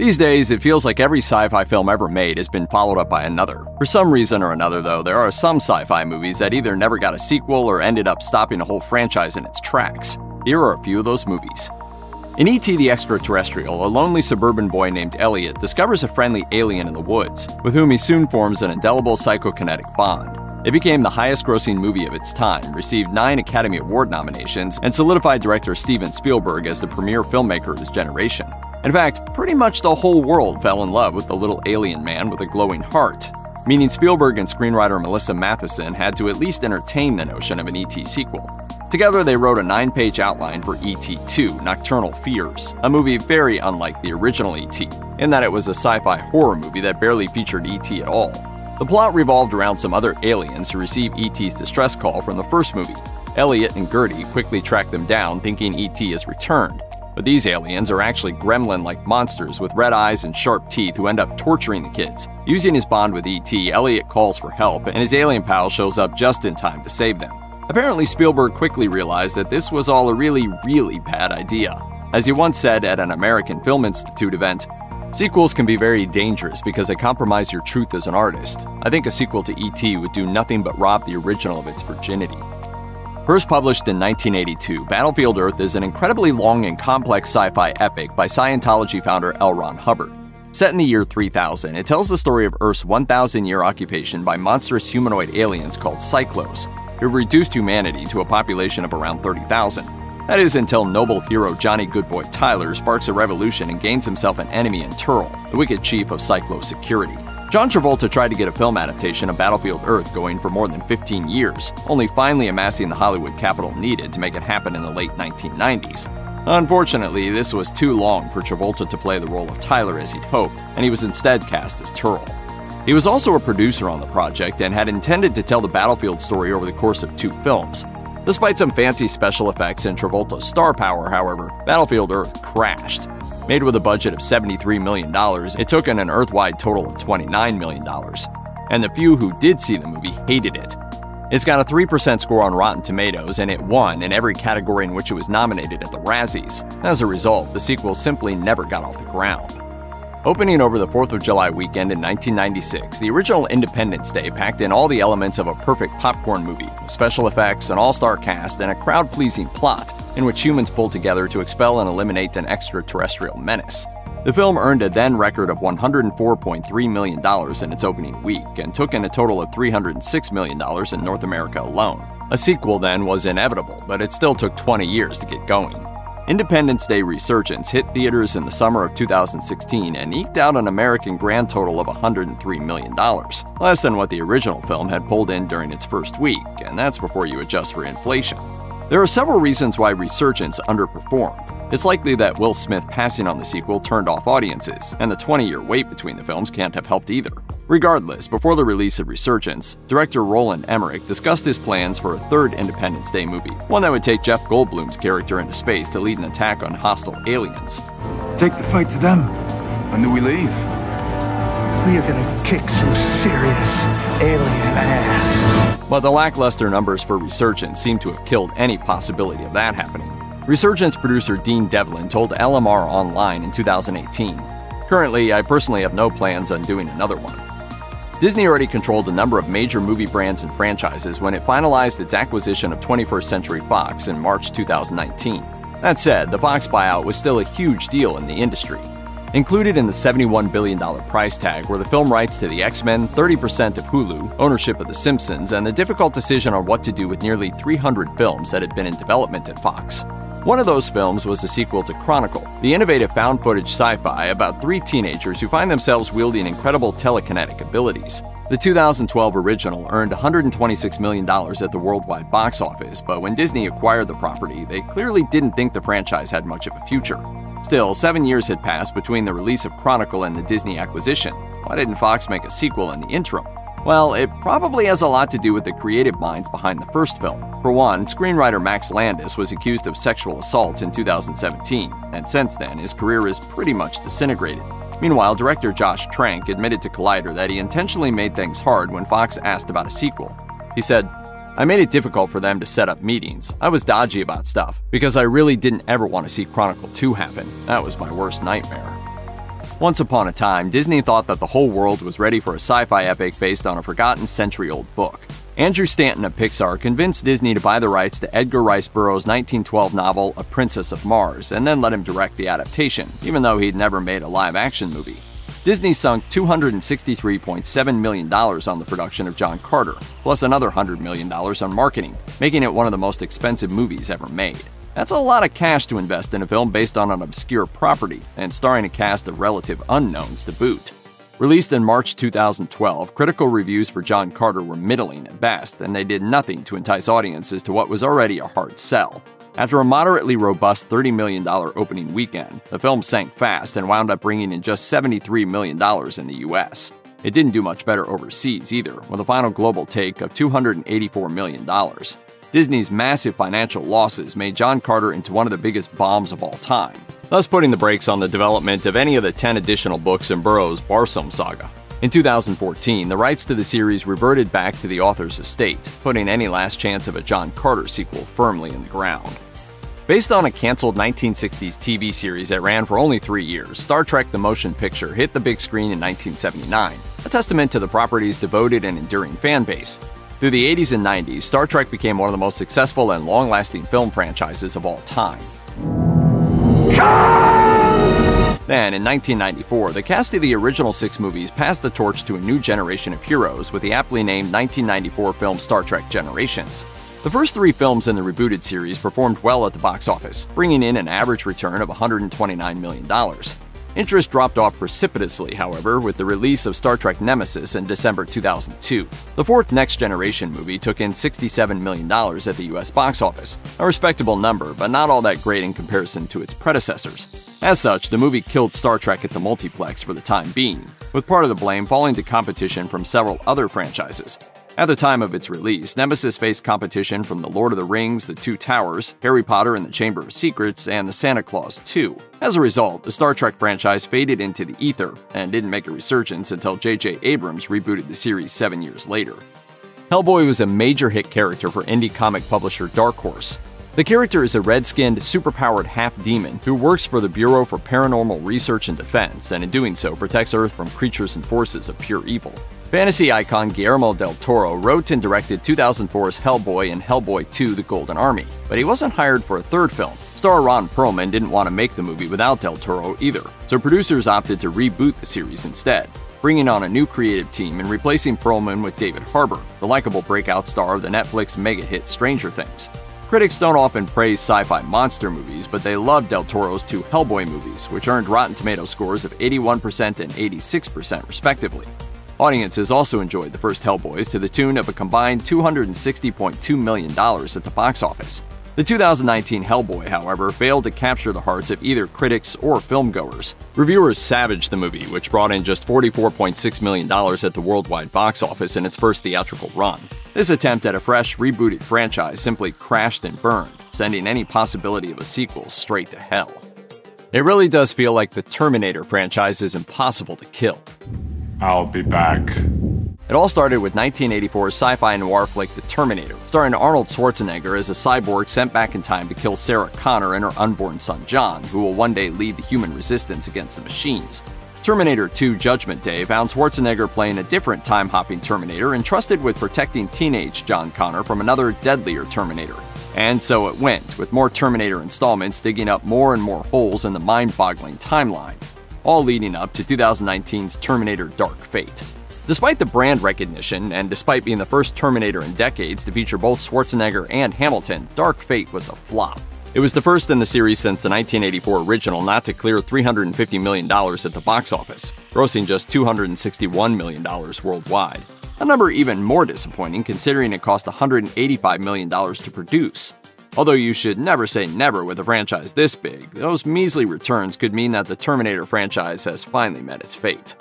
These days, it feels like every sci fi film ever made has been followed up by another. For some reason or another, though, there are some sci fi movies that either never got a sequel or ended up stopping a whole franchise in its tracks. Here are a few of those movies. In E.T. the Extraterrestrial, a lonely suburban boy named Elliot discovers a friendly alien in the woods, with whom he soon forms an indelible psychokinetic bond. It became the highest grossing movie of its time, received nine Academy Award nominations, and solidified director Steven Spielberg as the premier filmmaker of his generation. In fact, pretty much the whole world fell in love with the little alien man with a glowing heart, meaning Spielberg and screenwriter Melissa Mathison had to at least entertain the notion of an ET sequel. Together, they wrote a nine page outline for ET 2 Nocturnal Fears, a movie very unlike the original ET, in that it was a sci fi horror movie that barely featured ET at all. The plot revolved around some other aliens who receive ET's distress call from the first movie. Elliot and Gertie quickly track them down, thinking ET has returned, but these aliens are actually gremlin like monsters with red eyes and sharp teeth who end up torturing the kids. Using his bond with E.T., Elliot calls for help, and his alien pal shows up just in time to save them. Apparently, Spielberg quickly realized that this was all a really, really bad idea. As he once said at an American Film Institute event, Sequels can be very dangerous because they compromise your truth as an artist. I think a sequel to E.T. would do nothing but rob the original of its virginity. First published in 1982, Battlefield Earth is an incredibly long and complex sci fi epic by Scientology founder L. Ron Hubbard. Set in the year 3000, it tells the story of Earth's 1,000 year occupation by monstrous humanoid aliens called Psychlos, who've reduced humanity to a population of around 30,000. That is until noble hero Johnny Goodboy Tyler sparks a revolution and gains himself an enemy in Terl, the wicked chief of Psychlo Security. John Travolta tried to get a film adaptation of Battlefield Earth going for more than 15 years, only finally amassing the Hollywood capital needed to make it happen in the late 1990s. Unfortunately, this was too long for Travolta to play the role of Tyler as he'd hoped, and he was instead cast as Terl. He was also a producer on the project and had intended to tell the Battlefield story over the course of two films. Despite some fancy special effects and Travolta's star power, however, Battlefield Earth crashed. Made with a budget of $73 million, it took in an Earth-wide total of $29 million. And the few who did see the movie hated it. It's got a 3% score on Rotten Tomatoes, and it won in every category in which it was nominated at the Razzies. As a result, the sequel simply never got off the ground. Opening over the 4th of July weekend in 1996, the original Independence Day packed in all the elements of a perfect popcorn movie special effects, an all star cast, and a crowd pleasing plot in which humans pulled together to expel and eliminate an extraterrestrial menace. The film earned a then record of $104.3 million in its opening week and took in a total of $306 million in North America alone. A sequel then was inevitable, but it still took 20 years to get going. Independence Day Resurgence hit theaters in the summer of 2016 and eked out an American grand total of $103 million, less than what the original film had pulled in during its first week, and that's before you adjust for inflation. There are several reasons why Resurgence underperformed. It's likely that Will Smith passing on the sequel turned off audiences, and the 20 year wait between the films can't have helped either. Regardless, before the release of Resurgence, director Roland Emmerich discussed his plans for a third Independence Day movie, one that would take Jeff Goldblum's character into space to lead an attack on hostile aliens. Take the fight to them. When do we leave? We are gonna kick some serious alien ass. But the lackluster numbers for Resurgence seem to have killed any possibility of that happening. Resurgence producer Dean Devlin told LMR Online in 2018 Currently, I personally have no plans on doing another one. Disney already controlled a number of major movie brands and franchises when it finalized its acquisition of 21st Century Fox in March 2019. That said, the Fox buyout was still a huge deal in the industry. Included in the $71 billion price tag were the film rights to the X Men, 30% of Hulu, ownership of The Simpsons, and the difficult decision on what to do with nearly 300 films that had been in development at Fox. One of those films was the sequel to Chronicle, the innovative found footage sci fi about three teenagers who find themselves wielding incredible telekinetic abilities. The 2012 original earned $126 million at the worldwide box office, but when Disney acquired the property, they clearly didn't think the franchise had much of a future. Still, seven years had passed between the release of Chronicle and the Disney acquisition. Why didn't Fox make a sequel in the interim? Well, it probably has a lot to do with the creative minds behind the first film. For one, screenwriter Max Landis was accused of sexual assault in 2017, and since then, his career is pretty much disintegrated. Meanwhile, director Josh Trank admitted to Collider that he intentionally made things hard when Fox asked about a sequel. He said, I made it difficult for them to set up meetings. I was dodgy about stuff because I really didn't ever want to see Chronicle 2 happen. That was my worst nightmare. Once upon a time, Disney thought that the whole world was ready for a sci fi epic based on a forgotten century old book. Andrew Stanton of Pixar convinced Disney to buy the rights to Edgar Rice Burroughs' 1912 novel A Princess of Mars and then let him direct the adaptation, even though he'd never made a live action movie. Disney sunk $263.7 million on the production of John Carter, plus another $100 million on marketing, making it one of the most expensive movies ever made. That's a lot of cash to invest in a film based on an obscure property and starring a cast of relative unknowns to boot. Released in March 2012, critical reviews for John Carter were middling at best, and they did nothing to entice audiences to what was already a hard sell. After a moderately robust $30 million opening weekend, the film sank fast and wound up bringing in just $73 million in the US. It didn't do much better overseas either, with a final global take of $284 million. Disney's massive financial losses made John Carter into one of the biggest bombs of all time, thus putting the brakes on the development of any of the 10 additional books in Burroughs' Barsoom saga. In 2014, the rights to the series reverted back to the author's estate, putting any last chance of a John Carter sequel firmly in the ground. Based on a canceled 1960s TV series that ran for only three years, Star Trek the Motion Picture hit the big screen in 1979, a testament to the property's devoted and enduring fan base. Through the 80s and 90s, Star Trek became one of the most successful and long lasting film franchises of all time. Then, in 1994, the cast of the original six movies passed the torch to a new generation of heroes with the aptly named 1994 film Star Trek Generations. The first three films in the rebooted series performed well at the box office, bringing in an average return of $129 million. Interest dropped off precipitously, however, with the release of Star Trek Nemesis in December 2002. The fourth Next Generation movie took in $67 million at the US box office, a respectable number, but not all that great in comparison to its predecessors. As such, the movie killed Star Trek at the multiplex for the time being, with part of the blame falling to competition from several other franchises. At the time of its release, Nemesis faced competition from The Lord of the Rings, The Two Towers, Harry Potter and the Chamber of Secrets, and The Santa Claus 2. As a result, the Star Trek franchise faded into the ether and didn't make a resurgence until J.J. Abrams rebooted the series seven years later. Hellboy was a major hit character for indie comic publisher Dark Horse. The character is a red skinned, superpowered half demon who works for the Bureau for Paranormal Research and Defense, and in doing so protects Earth from creatures and forces of pure evil. Fantasy icon Guillermo del Toro wrote and directed 2004's Hellboy and Hellboy 2 The Golden Army, but he wasn't hired for a third film. Star Ron Perlman didn't want to make the movie without del Toro either, so producers opted to reboot the series instead, bringing on a new creative team and replacing Perlman with David Harbour, the likable breakout star of the Netflix mega hit Stranger Things. Critics don't often praise sci fi monster movies, but they love Del Toro's two Hellboy movies, which earned Rotten Tomato scores of 81% and 86% respectively. Audiences also enjoyed the first Hellboys to the tune of a combined $260.2 million at the box office. The 2019 Hellboy, however, failed to capture the hearts of either critics or filmgoers. Reviewers savaged the movie, which brought in just $44.6 million at the worldwide box office in its first theatrical run. This attempt at a fresh, rebooted franchise simply crashed and burned, sending any possibility of a sequel straight to hell. It really does feel like the Terminator franchise is impossible to kill. I'll be back. It all started with 1984's sci fi noir flick The Terminator, starring Arnold Schwarzenegger as a cyborg sent back in time to kill Sarah Connor and her unborn son John, who will one day lead the human resistance against the machines. Terminator 2 Judgment Day found Schwarzenegger playing a different time hopping Terminator entrusted with protecting teenage John Connor from another deadlier Terminator. And so it went, with more Terminator installments digging up more and more holes in the mind boggling timeline all leading up to 2019's Terminator Dark Fate. Despite the brand recognition, and despite being the first Terminator in decades to feature both Schwarzenegger and Hamilton, Dark Fate was a flop. It was the first in the series since the 1984 original not to clear $350 million at the box office, grossing just $261 million worldwide. A number even more disappointing considering it cost $185 million to produce. Although you should never say never with a franchise this big, those measly returns could mean that the Terminator franchise has finally met its fate.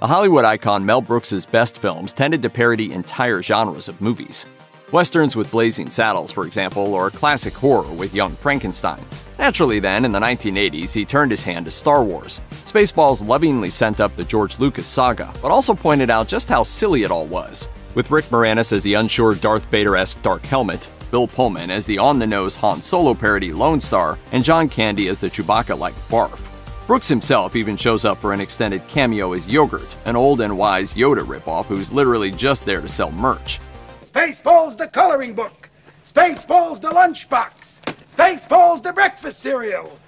The Hollywood icon Mel Brooks's best films tended to parody entire genres of movies. Westerns with Blazing Saddles, for example, or classic horror with Young Frankenstein. Naturally, then, in the 1980s, he turned his hand to Star Wars. Spaceballs lovingly sent up the George Lucas saga, but also pointed out just how silly it all was. With Rick Moranis as the unsure Darth Vader esque Dark Helmet, Bill Pullman as the on the nose Han Solo parody Lone Star, and John Candy as the Chewbacca like Barf. Brooks himself even shows up for an extended cameo as Yogurt, an old and wise Yoda ripoff who's literally just there to sell merch. Spaceballs the coloring book. Spaceballs the lunchbox. Spaceballs the breakfast cereal.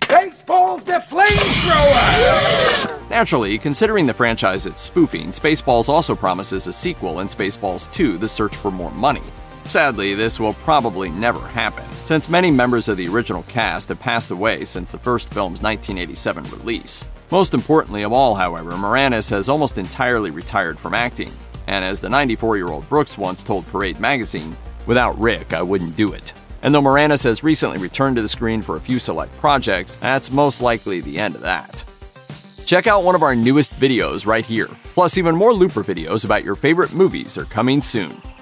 Spaceballs the flamethrower. Naturally, considering the franchise it's spoofing, Spaceballs also promises a sequel in Spaceballs 2 The Search for More Money. Sadly, this will probably never happen, since many members of the original cast have passed away since the first film's 1987 release. Most importantly of all, however, Moranis has almost entirely retired from acting, and as the 94 year old Brooks once told Parade magazine, without Rick, I wouldn't do it. And though Moranis has recently returned to the screen for a few select projects, that's most likely the end of that. Check out one of our newest videos right here. Plus, even more Looper videos about your favorite movies are coming soon.